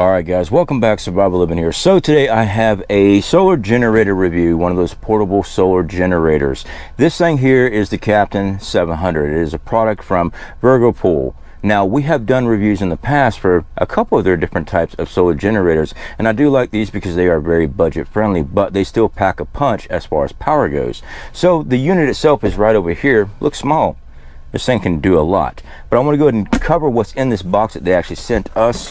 All right, guys, welcome back. Survival Living here. So today I have a solar generator review, one of those portable solar generators. This thing here is the Captain 700. It is a product from Virgopool. Now, we have done reviews in the past for a couple of their different types of solar generators, and I do like these because they are very budget friendly, but they still pack a punch as far as power goes. So the unit itself is right over here, looks small. This thing can do a lot. But I want to go ahead and cover what's in this box that they actually sent us.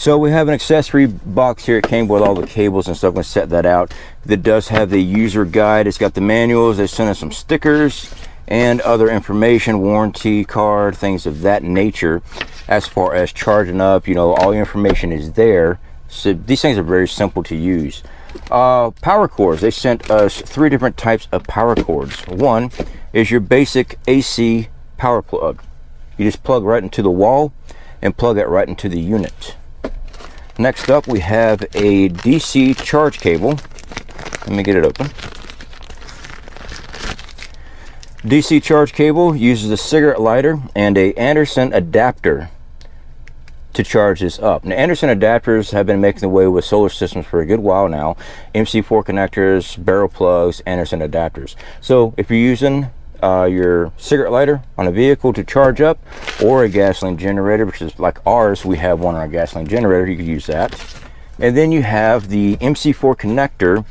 So we have an accessory box here. It came with all the cables and stuff. I'm to set that out. It does have the user guide. It's got the manuals. They sent us some stickers and other information, warranty card, things of that nature. As far as charging up, you know, all the information is there. So these things are very simple to use. Uh, power cords. They sent us three different types of power cords. One is your basic AC power plug. You just plug right into the wall and plug it right into the unit. Next up, we have a DC charge cable. Let me get it open. DC charge cable uses a cigarette lighter and a Anderson adapter to charge this up. Now, Anderson adapters have been making the way with solar systems for a good while now. MC4 connectors, barrel plugs, Anderson adapters. So if you're using uh, your cigarette lighter on a vehicle to charge up or a gasoline generator, which is like ours, we have one on our gasoline generator, you could use that. And then you have the MC4 connector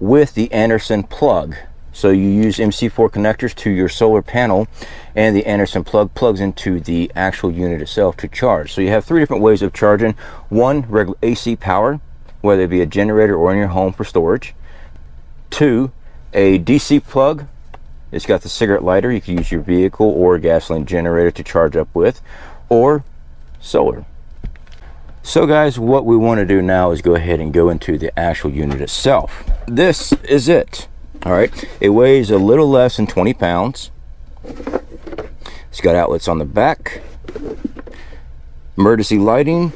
with the Anderson plug. So you use MC4 connectors to your solar panel and the Anderson plug plugs into the actual unit itself to charge. So you have three different ways of charging. One, regular AC power, whether it be a generator or in your home for storage. Two, a DC plug it's got the cigarette lighter. You can use your vehicle or gasoline generator to charge up with, or solar. So guys, what we want to do now is go ahead and go into the actual unit itself. This is it. All right, it weighs a little less than 20 pounds. It's got outlets on the back, emergency lighting,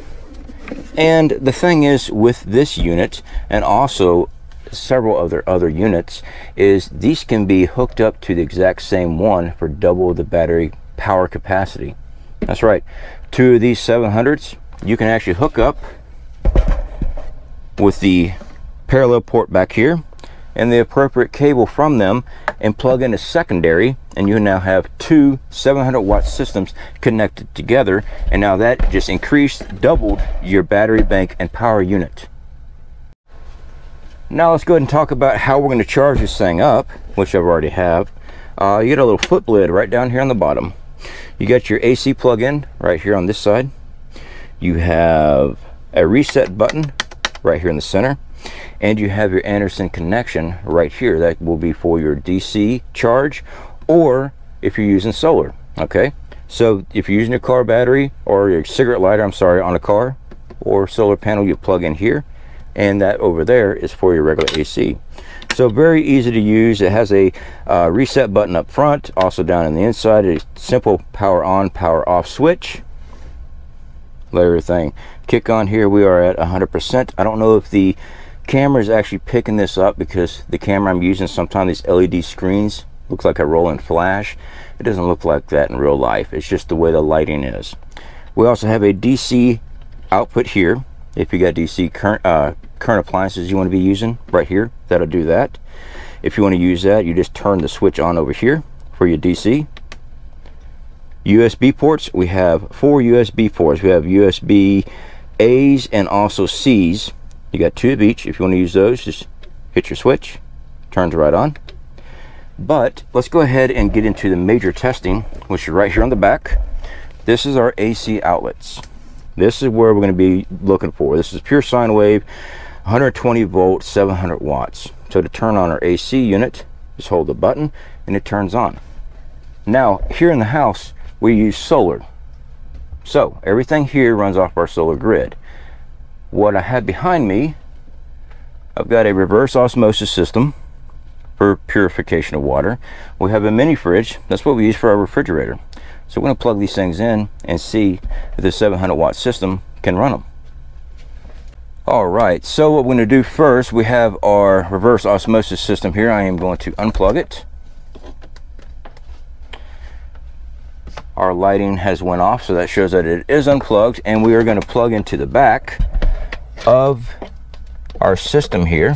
and the thing is with this unit, and also several of their other units is these can be hooked up to the exact same one for double the battery power capacity. That's right. Two of these 700s you can actually hook up with the parallel port back here and the appropriate cable from them and plug in a secondary and you now have two 700 watt systems connected together. And now that just increased doubled your battery bank and power unit now let's go ahead and talk about how we're going to charge this thing up, which I've already have. Uh, you get a little foot lid right down here on the bottom. You got your AC plug-in right here on this side. You have a reset button right here in the center. And you have your Anderson connection right here. That will be for your DC charge or if you're using solar, okay? So if you're using your car battery or your cigarette lighter, I'm sorry, on a car or solar panel, you plug in here and that over there is for your regular AC. So very easy to use. It has a uh, reset button up front, also down in the inside, a simple power on, power off switch. Layer thing. Kick on here, we are at 100%. I don't know if the camera is actually picking this up because the camera I'm using, sometimes these LED screens looks like a rolling flash. It doesn't look like that in real life. It's just the way the lighting is. We also have a DC output here if you got DC current uh, current appliances you want to be using right here that'll do that. If you want to use that you just turn the switch on over here for your DC USB ports we have four USB ports. We have USB A's and also C's. You got two of each. If you want to use those just hit your switch turns right on. But let's go ahead and get into the major testing which is right here on the back. This is our AC outlets. This is where we're going to be looking for. This is pure sine wave, 120 volt, 700 watts. So to turn on our AC unit, just hold the button and it turns on. Now, here in the house, we use solar. So everything here runs off our solar grid. What I have behind me, I've got a reverse osmosis system for purification of water. We have a mini fridge. That's what we use for our refrigerator. So we're going to plug these things in and see if the 700 watt system can run them. All right, so what we're to do first, we have our reverse osmosis system here. I am going to unplug it. our lighting has went off so that shows that it is unplugged and we are going to plug into the back of our system here.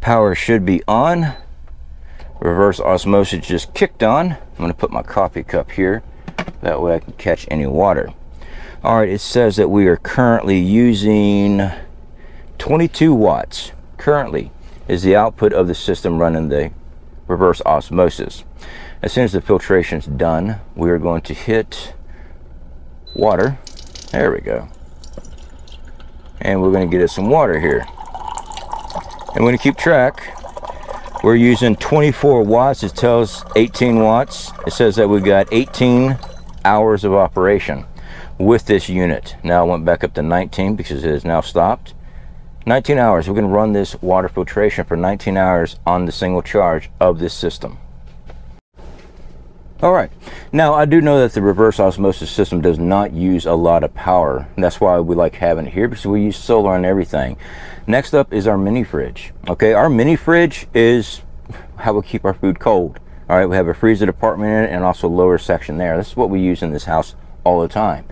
Power should be on. Reverse osmosis just kicked on. I'm to put my coffee cup here. That way i can catch any water all right it says that we are currently using 22 watts currently is the output of the system running the reverse osmosis. As soon as the filtration is done, we are going to hit water. There we go. And we're going to get us some water here. And we're going to keep track. We're using 24 watts. It tells 18 watts. It says that we've got 18 hours of operation with this unit. Now I went back up to 19 because it has now stopped. 19 hours. Going to run this water filtration for 19 hours on the single charge of this system. All right. Now, I do know that the reverse osmosis system does not use a lot of power. That's why we like having it here because we use solar and everything. Next up is our mini fridge. Okay, our mini fridge is how we keep our food cold. All right, we have a freezer department in it and also lower section there. This is what we use in this house all the time.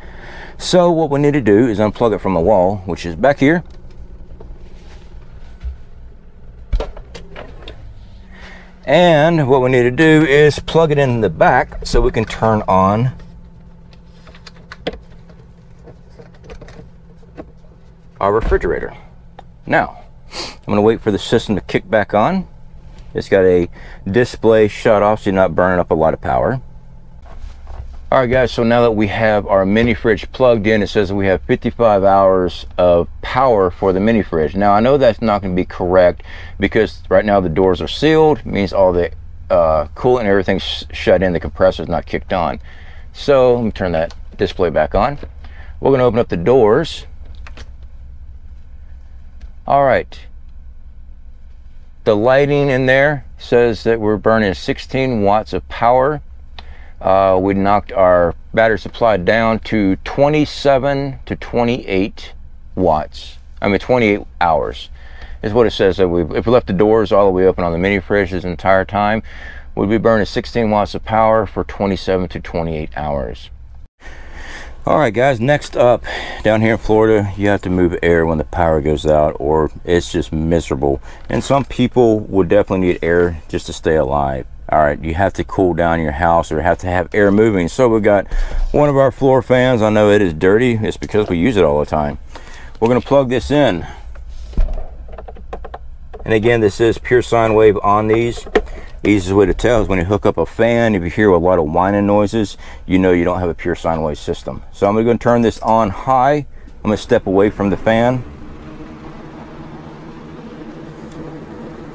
So what we need to do is unplug it from the wall, which is back here. And what we need to do is plug it in the back so we can turn on our refrigerator. Now, I'm going to wait for the system to kick back on. It's got a display shut off so you're not burning up a lot of power. All right, guys, so now that we have our mini fridge plugged in, it says we have 55 hours of power for the mini fridge. Now, I know that's not going to be correct because right now the doors are sealed, means all the uh, coolant and everything's shut in, the compressor's not kicked on. So, let me turn that display back on. We're going to open up the doors. All right. The lighting in there says that we're burning 16 watts of power uh, we knocked our battery supply down to 27 to 28 watts. I mean, 28 hours is what it says that we, if we left the doors all the way open on the mini fridge this entire time, we'd be burning 16 watts of power for 27 to 28 hours. All right, guys, next up, down here in Florida, you have to move air when the power goes out or it's just miserable. And some people would definitely need air just to stay alive all right you have to cool down your house or have to have air moving. So we've got one of our floor fans. I know it is dirty. It's because we use it all the time. We're going to plug this in. And again this is pure sine wave on these. Easiest way to tell is when you hook up a fan if you hear a lot of whining noises you know you don't have a pure sine wave system. So i'm going to turn this on high. I'm going to step away from the fan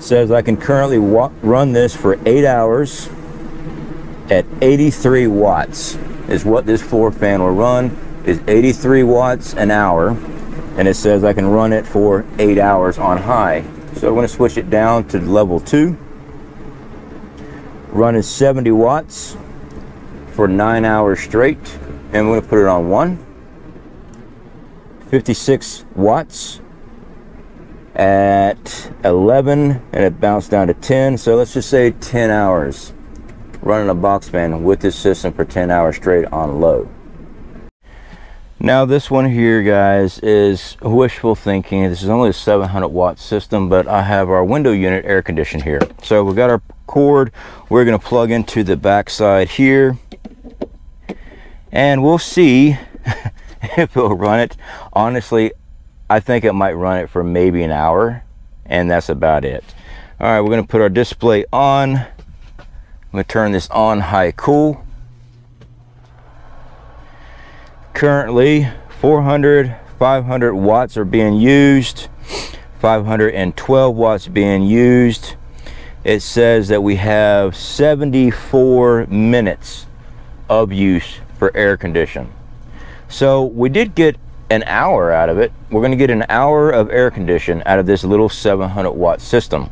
says I can currently run this for eight hours at 83 watts is what this floor fan will run is 83 watts an hour and it says I can run it for eight hours on high. So I'm going to switch it down to level two. Running 70 watts for nine hours straight and I'm going to put it on one. 56 watts at 11 and it bounced down to 10 so let's just say 10 hours running a box fan with this system for 10 hours straight on low now this one here guys is wishful thinking. This is only a 700 watt system but i have our window unit air condition here. So we've got our cord. We're going to plug into the back side here and we'll see if it'll run it. Honestly I think it might run it for maybe an hour and that's about it. All right, we're gonna put our display on. I'm gonna turn this on high cool. Currently 400, 500 watts are being used. 512 watts being used. It says that we have 74 minutes of use for air condition. So we did get an hour out of it. We're going to get an hour of air condition out of this little 700 watt system.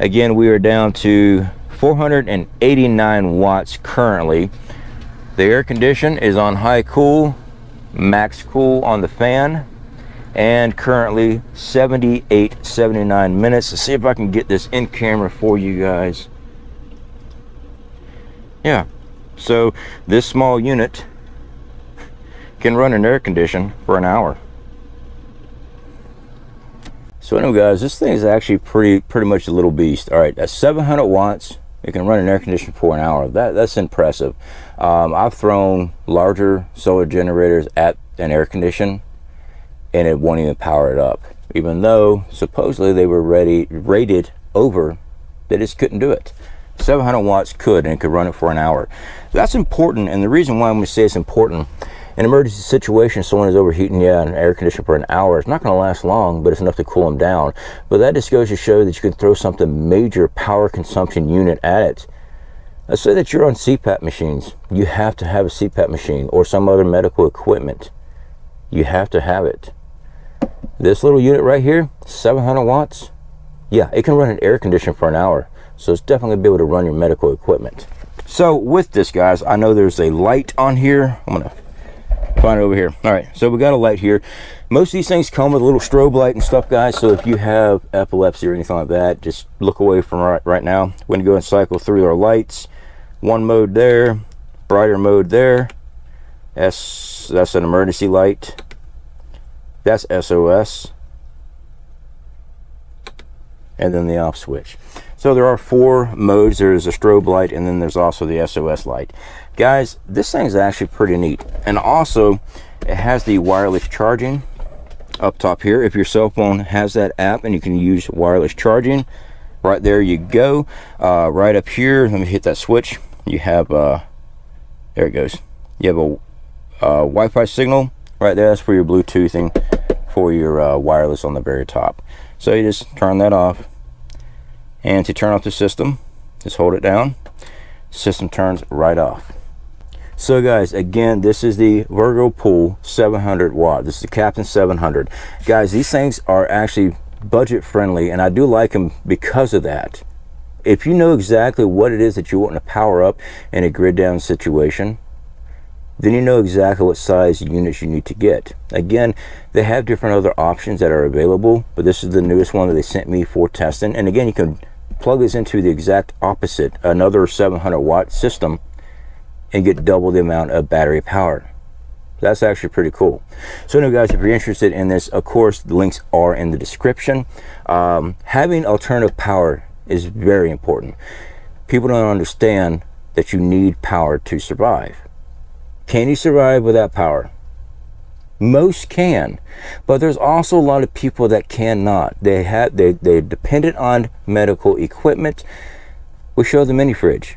Again, we are down to 489 watts currently. The air condition is on high cool, max cool on the fan, and currently 78, 79 minutes. Let's see if I can get this in camera for you guys. Yeah. So this small unit can run an air condition for an hour. So anyway guys, this thing is actually pretty pretty much a little beast. All right, at 700 watts, it can run an air conditioner for an hour. That That's impressive. Um, I've thrown larger solar generators at an air condition and it won't even power it up. Even though supposedly they were ready rated over, they just couldn't do it. 700 watts could and could run it for an hour. That's important and the reason why I'm going to say it's important an emergency situation, someone is overheating, you yeah, an air conditioner for an hour. It's not going to last long, but it's enough to cool them down. But that just goes to show that you can throw something major power consumption unit at it. Let's say that you're on CPAP machines. You have to have a CPAP machine or some other medical equipment. You have to have it. This little unit right here, 700 watts. Yeah, it can run an air conditioner for an hour. So it's definitely be able to run your medical equipment. So with this, guys, I know there's a light on here. I'm to find it over here. All right so we got a light here. Most of these things come with a little strobe light and stuff guys so if you have epilepsy or anything like that just look away from right right now. We're going to go and cycle through our lights. One mode there brighter mode there. S that's an emergency light. That's SOS and then the off switch so there are four modes. There's a strobe light and then there's also the SOS light. Guys this thing is actually pretty neat. And also it has the wireless charging up top here. If your cell phone has that app and you can use wireless charging right there you go. Uh, right up here let me hit that switch. You have uh there it goes. You have a uh, Wi-Fi signal right there. That's for your Bluetoothing for your uh, wireless on the very top. So you just turn that off and to turn off the system just hold it down system turns right off so guys, again, this is the Virgo Pool 700 watt. This is the Captain 700. Guys, these things are actually budget friendly and I do like them because of that. If you know exactly what it is that you want to power up in a grid down situation, then you know exactly what size units you need to get. Again, they have different other options that are available, but this is the newest one that they sent me for testing. And again, you can plug this into the exact opposite, another 700 watt system and get double the amount of battery power. That's actually pretty cool. So now guys, if you're interested in this, of course, the links are in the description. Um, having alternative power is very important. People don't understand that you need power to survive. Can you survive without power? Most can, but there's also a lot of people that cannot. They have they they're dependent on medical equipment. We show the mini fridge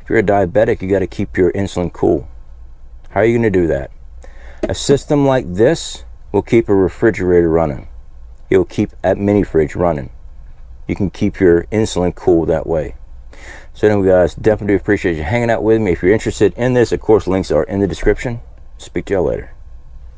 If you're a diabetic, you got to keep your insulin cool. How are you going to do that? A system like this will keep a refrigerator running. It will keep that mini fridge running. You can keep your insulin cool that way. So anyway, guys, definitely appreciate you hanging out with me. If you're interested in this, of course, links are in the description. Speak to y'all later.